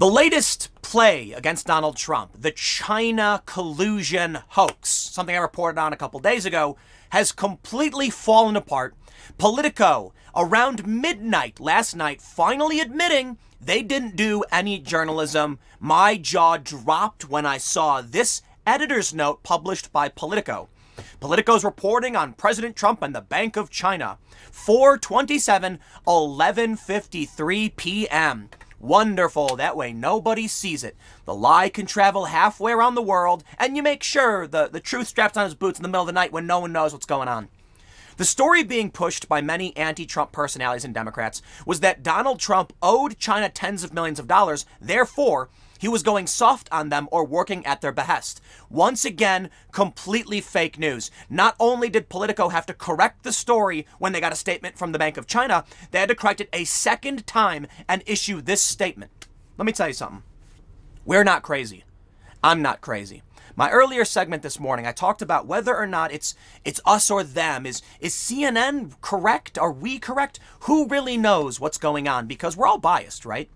The latest play against Donald Trump, the China collusion hoax, something I reported on a couple days ago, has completely fallen apart. Politico, around midnight last night, finally admitting they didn't do any journalism. My jaw dropped when I saw this editor's note published by Politico. Politico's reporting on President Trump and the Bank of China. 427, 11.53 p.m. Wonderful. That way nobody sees it. The lie can travel halfway around the world, and you make sure the, the truth straps on his boots in the middle of the night when no one knows what's going on. The story being pushed by many anti Trump personalities and Democrats was that Donald Trump owed China tens of millions of dollars, therefore, he was going soft on them or working at their behest. Once again, completely fake news. Not only did Politico have to correct the story when they got a statement from the Bank of China, they had to correct it a second time and issue this statement. Let me tell you something. We're not crazy. I'm not crazy. My earlier segment this morning, I talked about whether or not it's it's us or them. Is is CNN correct? Are we correct? Who really knows what's going on? Because we're all biased, right?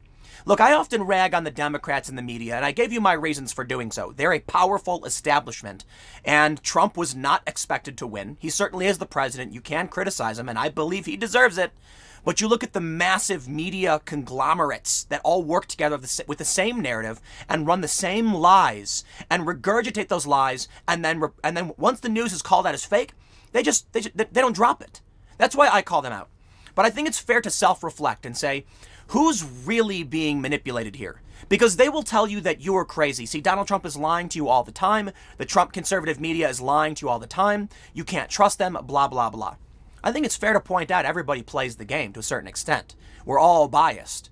Look, I often rag on the Democrats in the media, and I gave you my reasons for doing so. They're a powerful establishment, and Trump was not expected to win. He certainly is the president. You can criticize him, and I believe he deserves it. But you look at the massive media conglomerates that all work together with the same narrative and run the same lies and regurgitate those lies, and then and then once the news is called out as fake, they just they, just, they don't drop it. That's why I call them out. But I think it's fair to self-reflect and say, who's really being manipulated here? Because they will tell you that you're crazy. See, Donald Trump is lying to you all the time. The Trump conservative media is lying to you all the time. You can't trust them, blah, blah, blah. I think it's fair to point out everybody plays the game to a certain extent. We're all biased.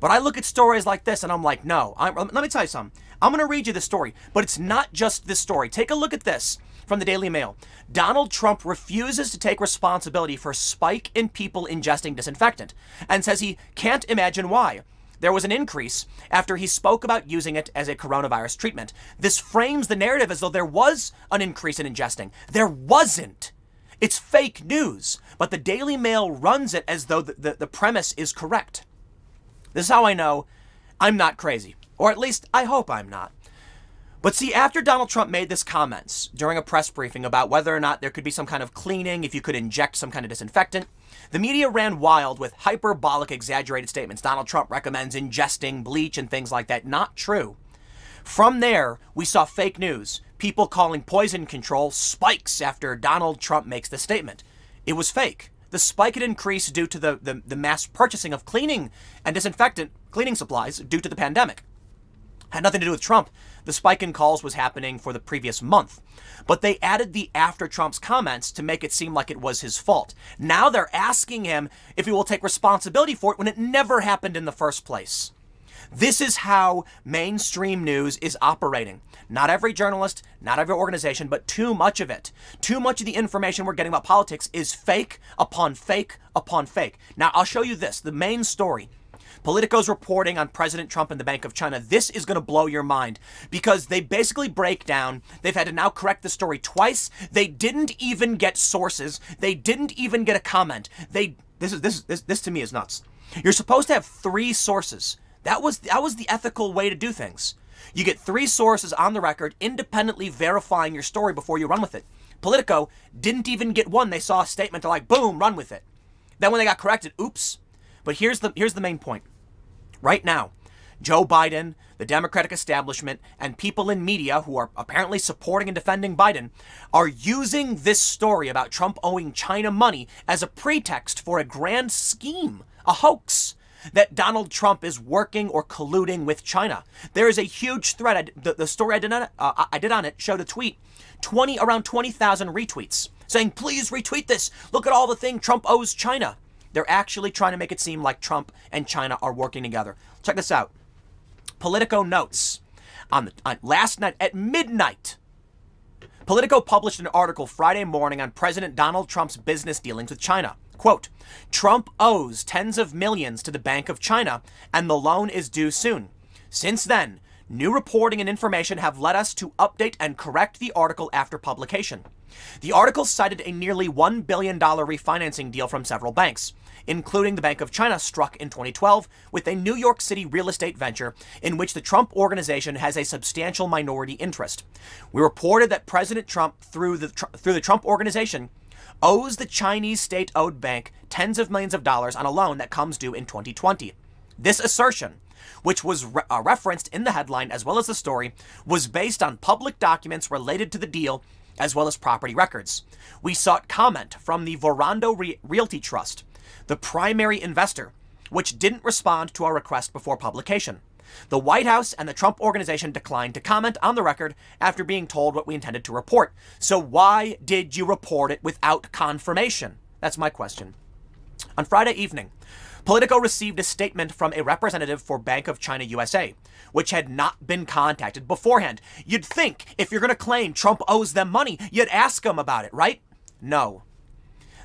But I look at stories like this and I'm like, no. I'm, let me tell you something. I'm going to read you this story, but it's not just this story. Take a look at this from the Daily Mail. Donald Trump refuses to take responsibility for spike in people ingesting disinfectant and says he can't imagine why. There was an increase after he spoke about using it as a coronavirus treatment. This frames the narrative as though there was an increase in ingesting. There wasn't. It's fake news, but the Daily Mail runs it as though the, the, the premise is correct. This is how I know I'm not crazy, or at least I hope I'm not. But see, after Donald Trump made this comments during a press briefing about whether or not there could be some kind of cleaning, if you could inject some kind of disinfectant, the media ran wild with hyperbolic, exaggerated statements. Donald Trump recommends ingesting bleach and things like that. Not true. From there, we saw fake news, people calling poison control spikes after Donald Trump makes the statement. It was fake. The spike had increased due to the, the, the mass purchasing of cleaning and disinfectant cleaning supplies due to the pandemic. Had nothing to do with Trump. The spike in calls was happening for the previous month. But they added the after Trump's comments to make it seem like it was his fault. Now they're asking him if he will take responsibility for it when it never happened in the first place. This is how mainstream news is operating. Not every journalist, not every organization, but too much of it. Too much of the information we're getting about politics is fake upon fake upon fake. Now, I'll show you this the main story Politico's reporting on President Trump and the Bank of China. This is going to blow your mind because they basically break down. They've had to now correct the story twice. They didn't even get sources. They didn't even get a comment. They this is this this this to me is nuts. You're supposed to have three sources. That was that was the ethical way to do things. You get three sources on the record independently verifying your story before you run with it. Politico didn't even get one. They saw a statement, they're like, boom, run with it. Then when they got corrected, oops. But here's the here's the main point right now. Joe Biden, the Democratic establishment, and people in media who are apparently supporting and defending Biden are using this story about Trump owing China money as a pretext for a grand scheme, a hoax that Donald Trump is working or colluding with China. There is a huge thread. I, the, the, story I did on uh, I did on it showed a tweet, 20 around 20,000 retweets, saying, "Please retweet this. Look at all the thing Trump owes China." They're actually trying to make it seem like Trump and China are working together. Check this out. Politico notes on, the, on last night at midnight. Politico published an article Friday morning on President Donald Trump's business dealings with China. Quote, Trump owes tens of millions to the Bank of China, and the loan is due soon. Since then, new reporting and information have led us to update and correct the article after publication. The article cited a nearly $1 billion refinancing deal from several banks. Including the Bank of China, struck in 2012 with a New York City real estate venture in which the Trump organization has a substantial minority interest. We reported that President Trump, through the, through the Trump organization, owes the Chinese state owned bank tens of millions of dollars on a loan that comes due in 2020. This assertion, which was re- uh, referenced in the headline as well as the story, was based on public documents related to the deal as well as property records. We sought comment from the Vornado Re- Realty Trust, the primary investor, which didn't respond to our request before publication. The White House and the Trump organization declined to comment on the record after being told what we intended to report. So, why did you report it without confirmation? That's my question. On Friday evening, Politico received a statement from a representative for Bank of China USA, which had not been contacted beforehand. You'd think if you're going to claim Trump owes them money, you'd ask them about it, right? No.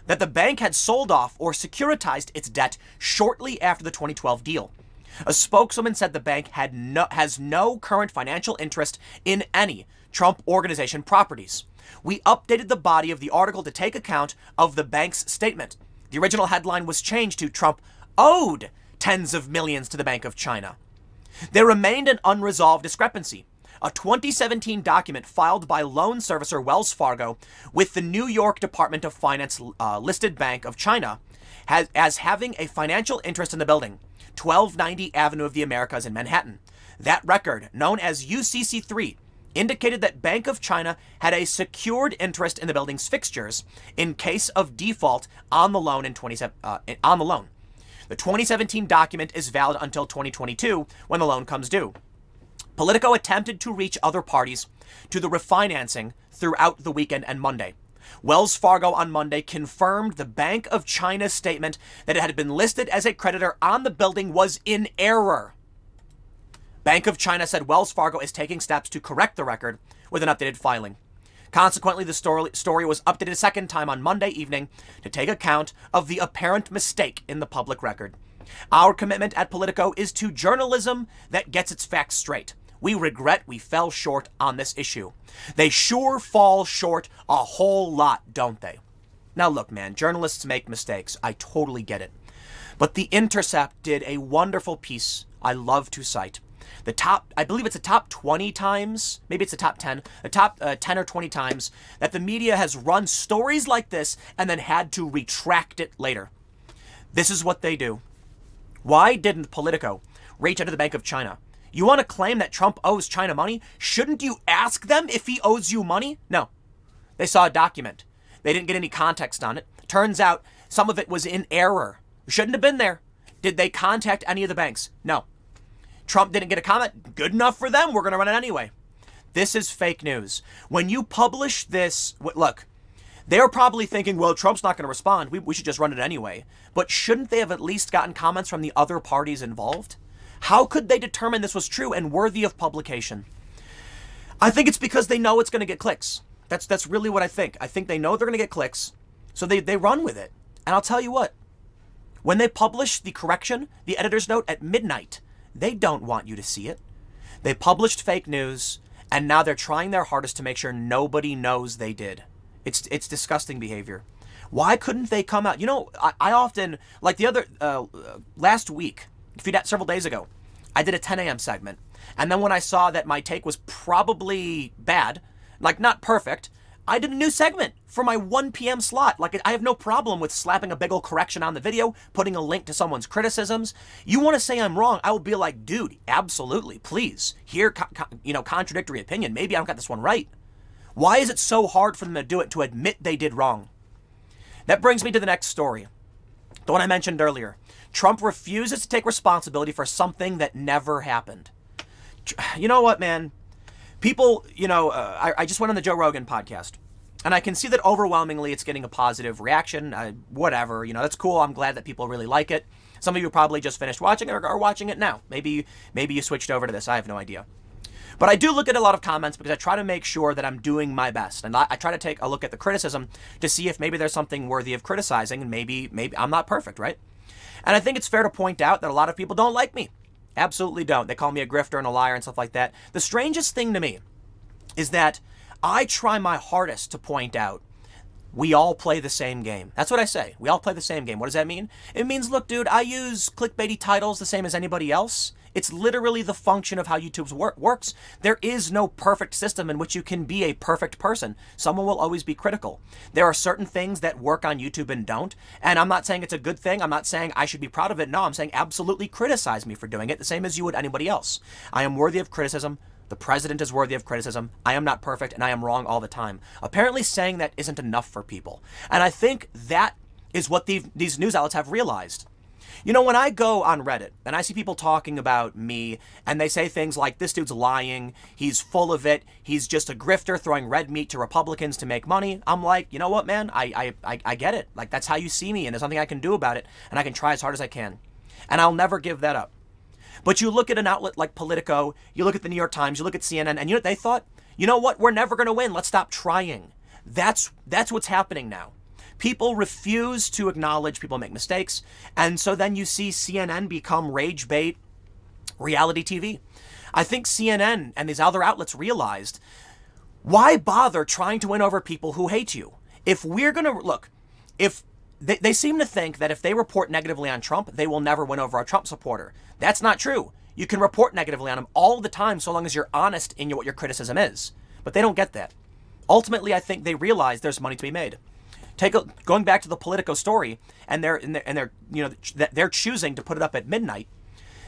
That the bank had sold off or securitized its debt shortly after the 2012 deal. A spokeswoman said the bank had no, has no current financial interest in any Trump organization properties. We updated the body of the article to take account of the bank's statement. The original headline was changed to Trump owed tens of millions to the Bank of China. There remained an unresolved discrepancy. A 2017 document filed by loan servicer Wells Fargo with the New York Department of Finance uh, listed Bank of China has, as having a financial interest in the building, 1290 Avenue of the Americas in Manhattan. That record, known as UCC3, indicated that Bank of China had a secured interest in the building's fixtures in case of default on the loan in 27 uh, on the loan. The 2017 document is valid until 2022 when the loan comes due. Politico attempted to reach other parties to the refinancing throughout the weekend and Monday. Wells Fargo on Monday confirmed the Bank of China's statement that it had been listed as a creditor on the building was in error. Bank of China said Wells Fargo is taking steps to correct the record with an updated filing. Consequently, the story, story was updated a second time on Monday evening to take account of the apparent mistake in the public record. Our commitment at Politico is to journalism that gets its facts straight. We regret we fell short on this issue. They sure fall short a whole lot, don't they? Now, look, man, journalists make mistakes. I totally get it. But The Intercept did a wonderful piece I love to cite the top, I believe it's the top 20 times, maybe it's the top 10, the top uh, 10 or 20 times that the media has run stories like this and then had to retract it later. This is what they do. Why didn't Politico reach out to the Bank of China? You want to claim that Trump owes China money? Shouldn't you ask them if he owes you money? No. They saw a document. They didn't get any context on it. Turns out some of it was in error. Shouldn't have been there. Did they contact any of the banks? No. Trump didn't get a comment. Good enough for them. We're going to run it anyway. This is fake news. When you publish this, look, they're probably thinking, well, Trump's not going to respond. We, we should just run it anyway. But shouldn't they have at least gotten comments from the other parties involved? How could they determine this was true and worthy of publication? I think it's because they know it's going to get clicks. That's that's really what I think. I think they know they're going to get clicks, so they, they run with it. And I'll tell you what, when they publish the correction, the editor's note at midnight, they don't want you to see it. They published fake news, and now they're trying their hardest to make sure nobody knows they did. It's it's disgusting behavior. Why couldn't they come out? You know, I, I often like the other uh, last week, several days ago, I did a 10 a.m. segment, and then when I saw that my take was probably bad, like not perfect, I did a new segment for my 1 p.m. slot. Like, I have no problem with slapping a big old correction on the video, putting a link to someone's criticisms. You want to say I'm wrong? I will be like, dude, absolutely, please. Hear, you know, contradictory opinion. Maybe I don't got this one right. Why is it so hard for them to do it to admit they did wrong? That brings me to the next story, the one I mentioned earlier. Trump refuses to take responsibility for something that never happened. You know what, man? people, you know, uh, I, I, just went on the Joe Rogan podcast. And I can see that overwhelmingly it's getting a positive reaction. Uh, whatever, you know, that's cool. I'm glad that people really like it. Some of you probably just finished watching it or are watching it now. Maybe, maybe you switched over to this. I have no idea. But I do look at a lot of comments because I try to make sure that I'm doing my best, and I, I, try to take a look at the criticism to see if maybe there's something worthy of criticizing, and maybe maybe I'm not perfect, right? And I think it's fair to point out that a lot of people don't like me. Absolutely don't. They call me a grifter and a liar and stuff like that. The strangest thing to me is that I try my hardest to point out we all play the same game. That's what I say. We all play the same game. What does that mean? It means, look, dude, I use clickbaity titles the same as anybody else. It's literally the function of how YouTube's wor- works. There is no perfect system in which you can be a perfect person. Someone will always be critical. There are certain things that work on YouTube and don't. And I'm not saying it's a good thing. I'm not saying I should be proud of it. No, I'm saying absolutely criticize me for doing it the same as you would anybody else. I am worthy of criticism. The president is worthy of criticism. I am not perfect and I am wrong all the time. Apparently, saying that isn't enough for people. And I think that is what the, these news outlets have realized. You know, when I go on Reddit and I see people talking about me and they say things like, this dude's lying, he's full of it, he's just a grifter throwing red meat to Republicans to make money, I'm like, you know what, man? I, I, I, I get it. Like, that's how you see me and there's nothing I can do about it and I can try as hard as I can. And I'll never give that up. But you look at an outlet like Politico, you look at the New York Times, you look at CNN, and you know they thought? You know what? We're never going to win. Let's stop trying. That's that's what's happening now. People refuse to acknowledge people make mistakes, and so then you see CNN become rage bait reality TV. I think CNN and these other outlets realized why bother trying to win over people who hate you? If we're going to look, if they, they seem to think that if they report negatively on Trump, they will never win over a Trump supporter. That's not true. You can report negatively on him all the time so long as you're honest in what your criticism is. But they don't get that. Ultimately, I think they realize there's money to be made. Take a, going back to the Politico story, and they're and they're, and they're you know they're choosing to put it up at midnight.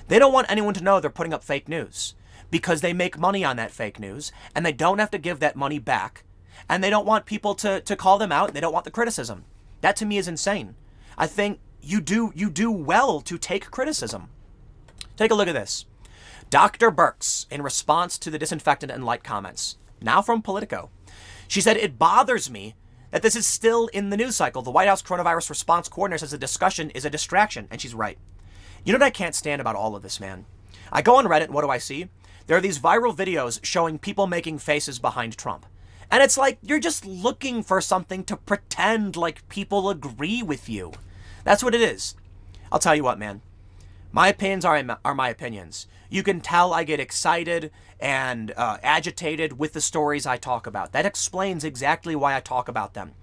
They don't want anyone to know they're putting up fake news because they make money on that fake news, and they don't have to give that money back, and they don't want people to to call them out. They don't want the criticism. That to me is insane. I think you do you do well to take criticism. Take a look at this. Dr. Birx, in response to the disinfectant and light comments, now from Politico, she said, It bothers me that this is still in the news cycle. The White House coronavirus response coordinator says the discussion is a distraction, and she's right. You know what I can't stand about all of this, man? I go on Reddit, and what do I see? There are these viral videos showing people making faces behind Trump. And it's like you're just looking for something to pretend like people agree with you. That's what it is. I'll tell you what, man. My opinions are, are my opinions. You can tell I get excited and uh, agitated with the stories I talk about. That explains exactly why I talk about them.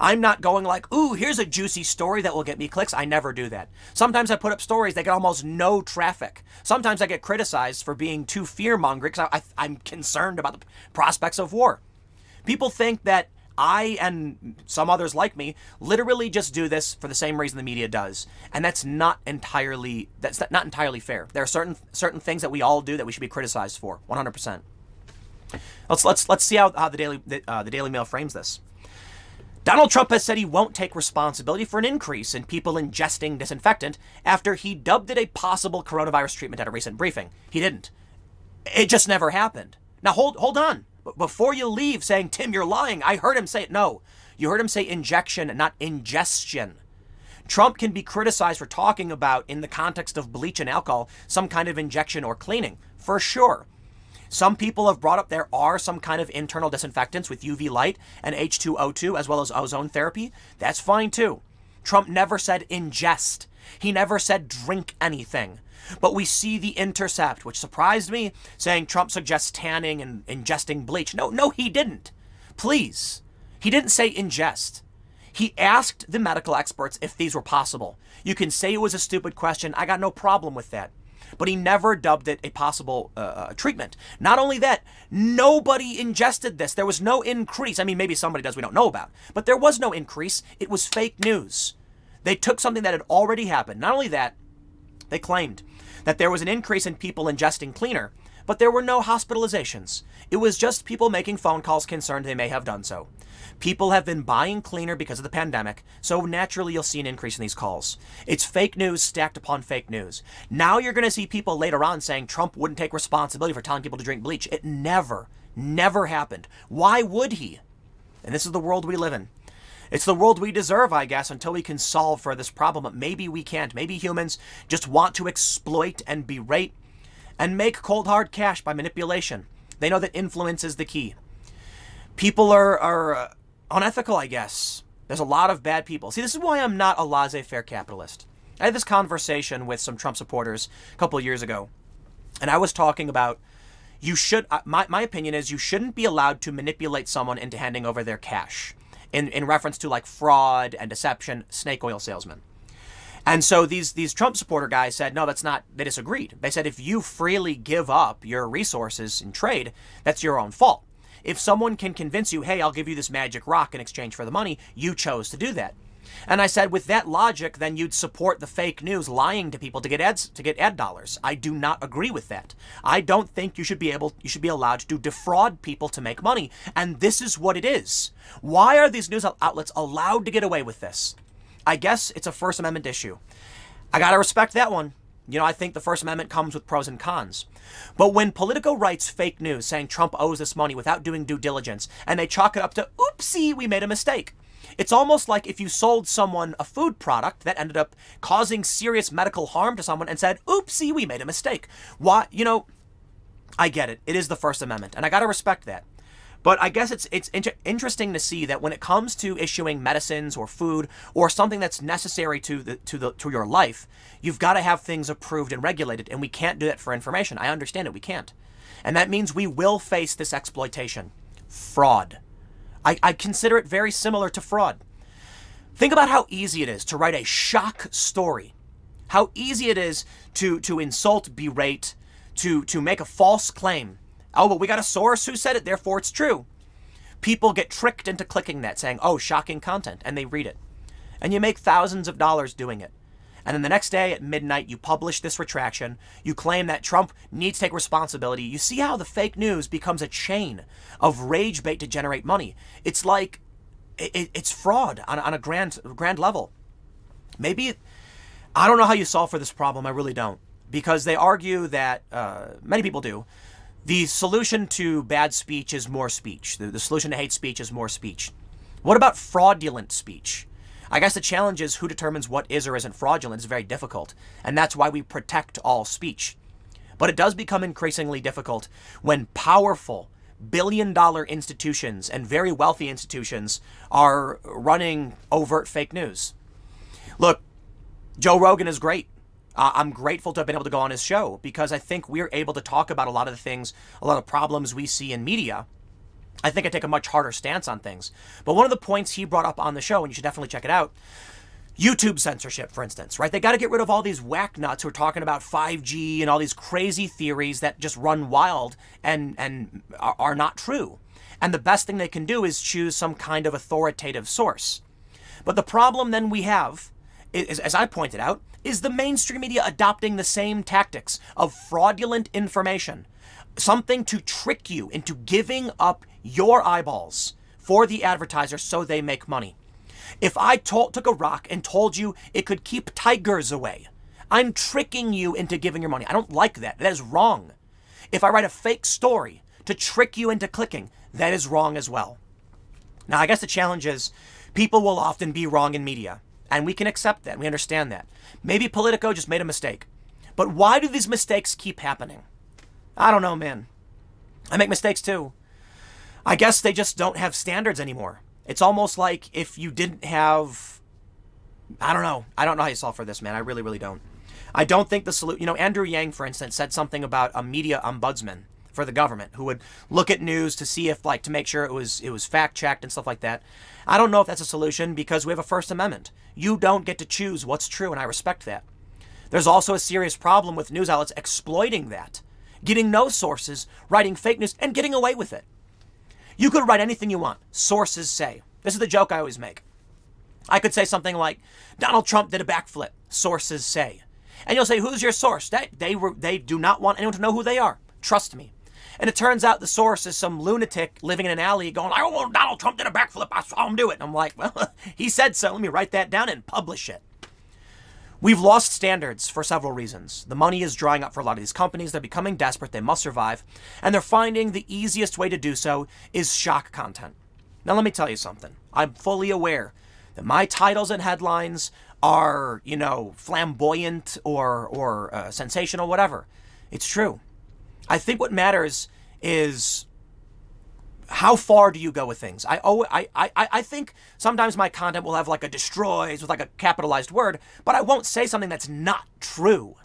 I'm not going like, ooh, here's a juicy story that will get me clicks. I never do that. Sometimes I put up stories that get almost no traffic. Sometimes I get criticized for being too fear mongering because I, I, I'm concerned about the prospects of war. People think that I and some others like me literally just do this for the same reason the media does, and that's not entirely that's not entirely fair. There are certain certain things that we all do that we should be criticized for, 100%. Let's let's let's see how, how the Daily uh, the Daily Mail frames this. Donald Trump has said he won't take responsibility for an increase in people ingesting disinfectant after he dubbed it a possible coronavirus treatment at a recent briefing. He didn't. It just never happened. Now hold hold on before you leave saying, Tim, you're lying, I heard him say it. No, you heard him say injection, not ingestion. Trump can be criticized for talking about, in the context of bleach and alcohol, some kind of injection or cleaning, for sure. Some people have brought up there are some kind of internal disinfectants with UV light and H2O2 as well as ozone therapy. That's fine too. Trump never said ingest. He never said drink anything. But we see the intercept, which surprised me, saying Trump suggests tanning and ingesting bleach. No, no, he didn't. Please. He didn't say ingest. He asked the medical experts if these were possible. You can say it was a stupid question. I got no problem with that. But he never dubbed it a possible uh, uh treatment. Not only that, nobody ingested this. There was no increase. I mean, maybe somebody does we don't know about. But there was no increase. It was fake news. They took something that had already happened. Not only that, they claimed that there was an increase in people ingesting cleaner, but there were no hospitalizations. It was just people making phone calls concerned they may have done so. People have been buying cleaner because of the pandemic, so naturally you'll see an increase in these calls. It's fake news stacked upon fake news. Now you're going to see people later on saying Trump wouldn't take responsibility for telling people to drink bleach. It never, never happened. Why would he? And this is the world we live in. It's the world we deserve, I guess, until we can solve for this problem. But maybe we can't. Maybe humans just want to exploit and berate and make cold hard cash by manipulation. They know that influence is the key. People are, are uh, unethical, I guess. There's a lot of bad people. See, this is why I'm not a laissez faire capitalist. I had this conversation with some Trump supporters a couple years ago, and I was talking about you should, uh, my, my opinion is you shouldn't be allowed to manipulate someone into handing over their cash. In, in reference to like fraud and deception, snake oil salesman. And so these these Trump supporter guys said, no, that's not. They disagreed. They said if you freely give up your resources in trade, that's your own fault. If someone can convince you, hey, I'll give you this magic rock in exchange for the money, you chose to do that. And I said, with that logic, then you'd support the fake news lying to people to get ads to get ad dollars. I do not agree with that. I don't think you should be able you should be allowed to defraud people to make money. And this is what it is. Why are these news outlets allowed to get away with this? I guess it's a First Amendment issue. I got to respect that one. You know, I think the First Amendment comes with pros and cons. But when Politico writes fake news saying Trump owes this money without doing due diligence, and they chalk it up to, oopsie, we made a mistake. It's almost like if you sold someone a food product that ended up causing serious medical harm to someone and said, oopsie, we made a mistake. Why, you know, I get it. It is the First Amendment, and I got to respect that. But I guess it's it's inter- interesting to see that when it comes to issuing medicines or food or something that's necessary to the to the to your life, you've got to have things approved and regulated, and we can't do that for information. I understand it, we can't, and that means we will face this exploitation, fraud. I, I consider it very similar to fraud. Think about how easy it is to write a shock story, how easy it is to to insult, berate, to to make a false claim Oh, but we got a source who said it, therefore it's true. People get tricked into clicking that, saying, oh, shocking content, and they read it. And you make thousands of dollars doing it. And then the next day at midnight, you publish this retraction. You claim that Trump needs to take responsibility. You see how the fake news becomes a chain of rage bait to generate money. It's like it, it's fraud on, on a grand grand level. Maybe I don't know how you solve for this problem. I really don't, because they argue that uh, many people do the solution to bad speech is more speech. The, the solution to hate speech is more speech. What about fraudulent speech? I guess the challenge is who determines what is or isn't fraudulent is very difficult, and that's why we protect all speech. But it does become increasingly difficult when powerful, billion dollar institutions and very wealthy institutions are running overt fake news. Look, Joe Rogan is great. Uh, I'm grateful to have been able to go on his show because I think we're able to talk about a lot of the things, a lot of problems we see in media. I think I take a much harder stance on things. But one of the points he brought up on the show, and you should definitely check it out, YouTube censorship, for instance, right? They got to get rid of all these whack nuts who are talking about 5G and all these crazy theories that just run wild and and are not true. And the best thing they can do is choose some kind of authoritative source. But the problem then we have is, as I pointed out, is the mainstream media adopting the same tactics of fraudulent information, something to trick you into giving up your eyeballs for the advertiser so they make money. If I told, took a rock and told you it could keep tigers away, I'm tricking you into giving your money. I don't like that. That is wrong. If I write a fake story to trick you into clicking, that is wrong as well. Now, I guess the challenge is people will often be wrong in media. And we can accept that. We understand that. Maybe Politico just made a mistake. But why do these mistakes keep happening? I don't know, man. I make mistakes too. I guess they just don't have standards anymore. It's almost like if you didn't have. I don't know. I don't know how you solve for this, man. I really, really don't. I don't think the solution. You know, Andrew Yang, for instance, said something about a media ombudsman for the government who would look at news to see if, like, to make sure it was it was fact checked and stuff like that. I don't know if that's a solution because we have a First Amendment. You don't get to choose what's true, and I respect that. There's also a serious problem with news outlets exploiting that, getting no sources, writing fake news, and getting away with it. You could write anything you want. Sources say. This is the joke I always make. I could say something like, Donald Trump did a backflip. Sources say. And you'll say, who's your source? They, they, were, they do not want anyone to know who they are. Trust me. And it turns out the source is some lunatic living in an alley going, I want Donald Trump did a backflip. I saw him do it. And I'm like, well, he said so. Let me write that down and publish it. We've lost standards for several reasons. The money is drying up for a lot of these companies. They're becoming desperate. They must survive. And they're finding the easiest way to do so is shock content. Now, let me tell you something. I'm fully aware that my titles and headlines are, you know, flamboyant or, or uh, sensational, whatever. It's true. I think what matters is how far do you go with things? I, always, I, I, I think sometimes my content will have like a destroys with like a capitalized word, but I won't say something that's not true.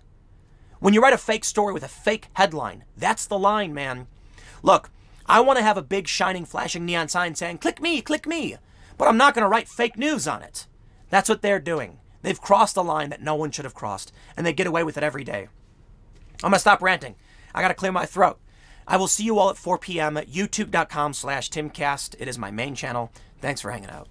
When you write a fake story with a fake headline, that's the line, man. Look, I want to have a big shining flashing neon sign saying, click me, click me, but I'm not going to write fake news on it. That's what they're doing. They've crossed a line that no one should have crossed, and they get away with it every day. I'm going to stop ranting. I got to clear my throat. I will see you all at 4 p.m. at youtube.com slash timcast. It is my main channel. Thanks for hanging out.